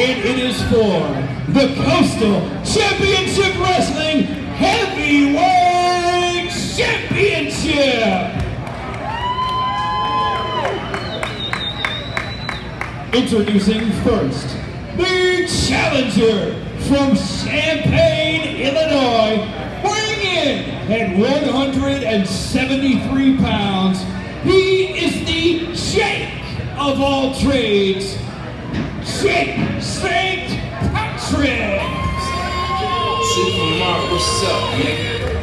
and it is for the Coastal Championship Wrestling Heavyweight Championship. Introducing first, the challenger from Champaign, Illinois, weighing in at 173 pounds. He is the Jake of all trades, Jake St. Patrick. Supermark, what's up, nigga?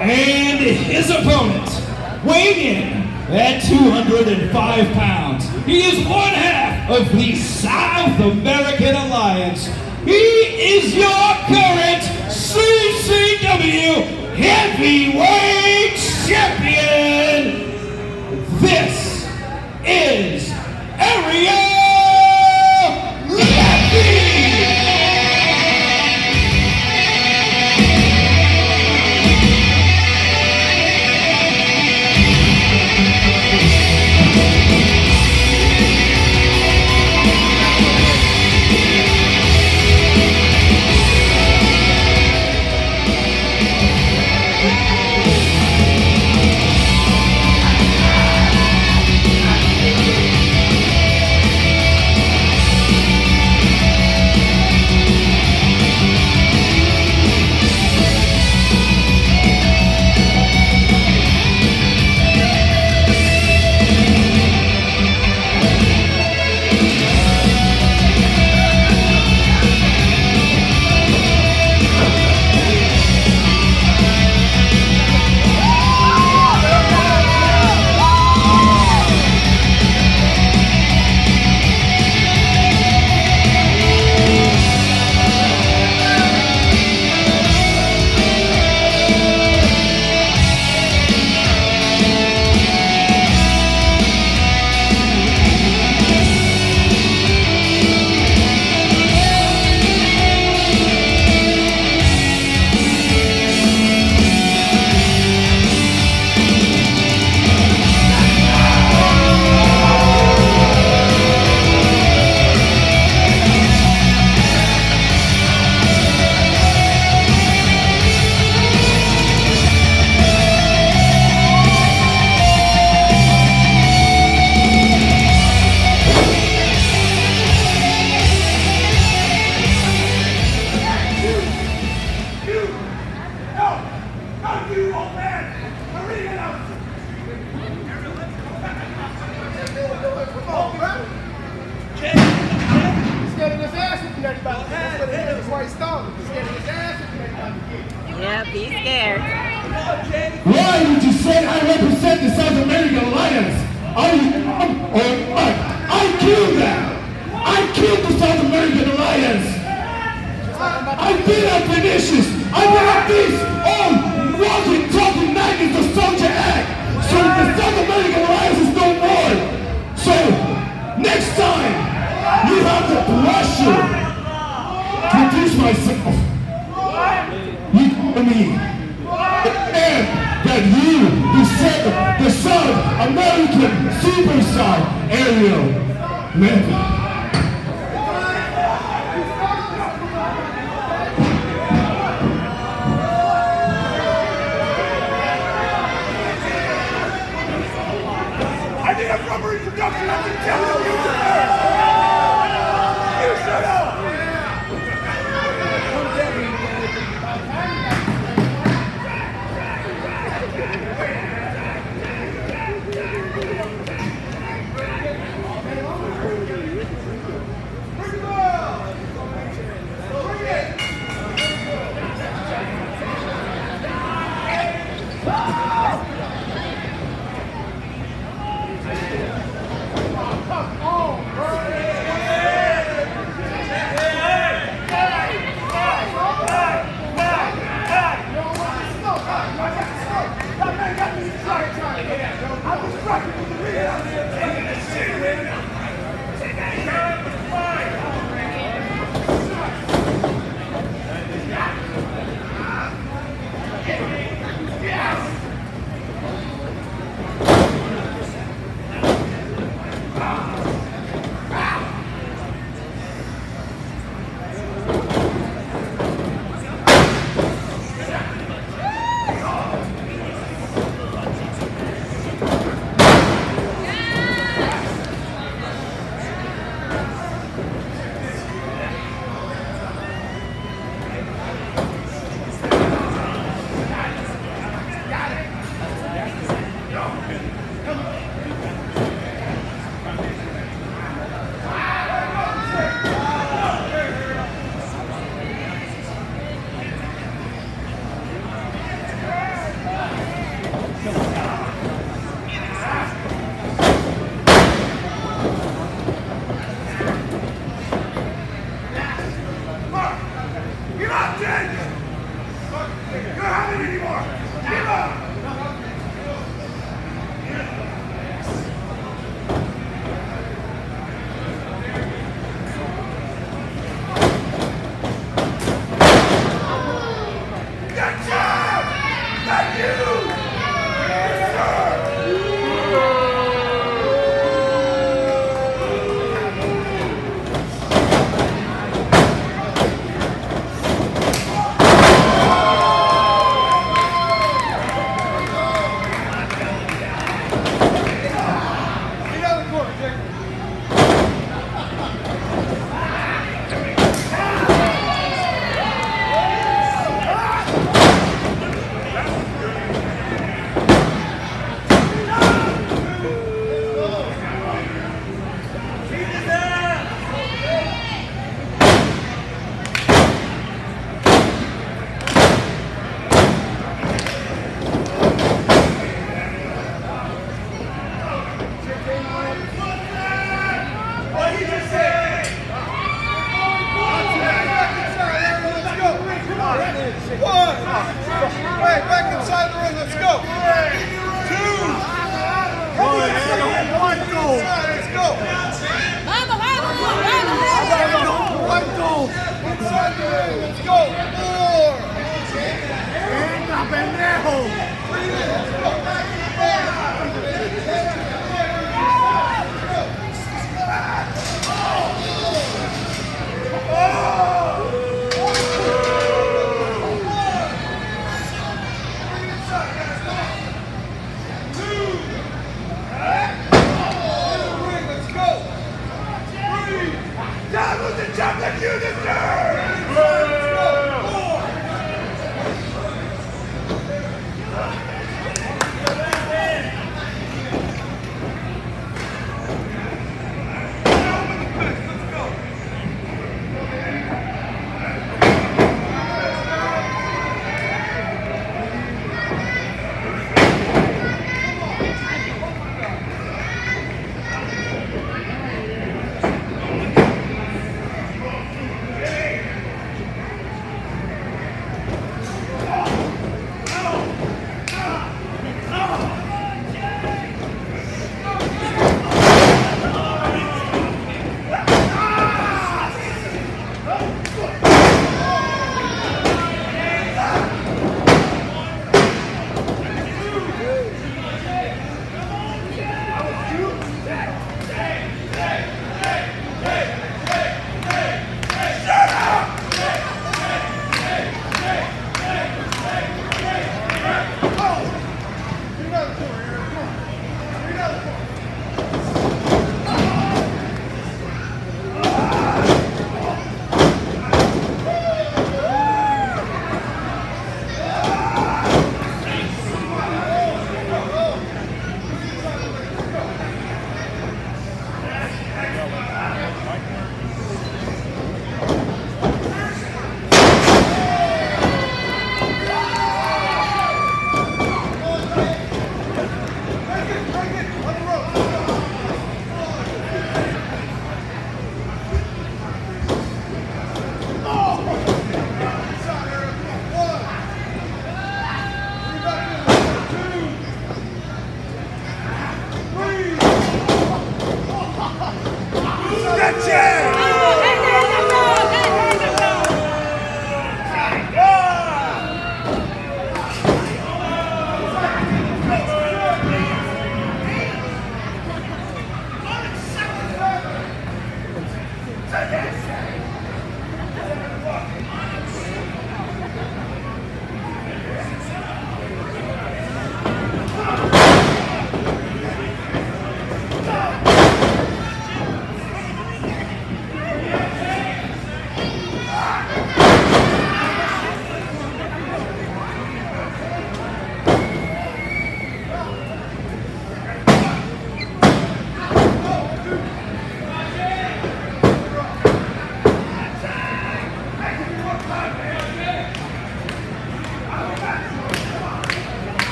And his opponent, weighing in at 205 pounds, he is one half of the South American Alliance. He is your current CCW Heavyweight Champion. This is I can tell you. You should have.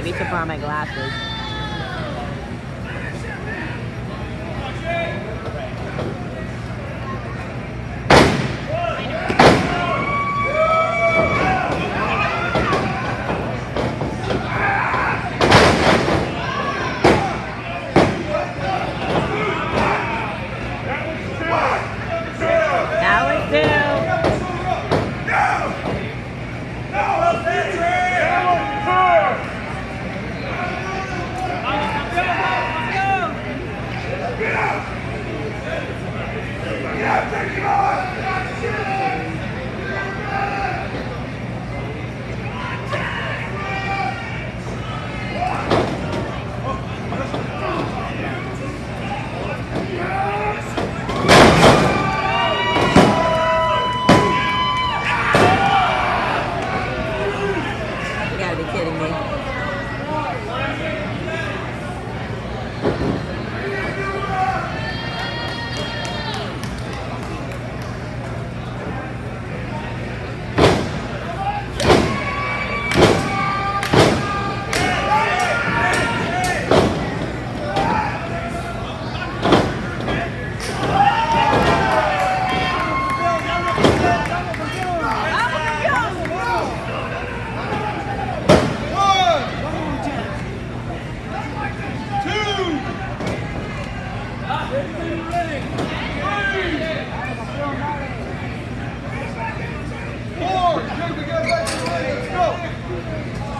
I need to find my glasses.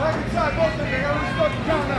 Сзади, сзади, сзади, сзади, сзади,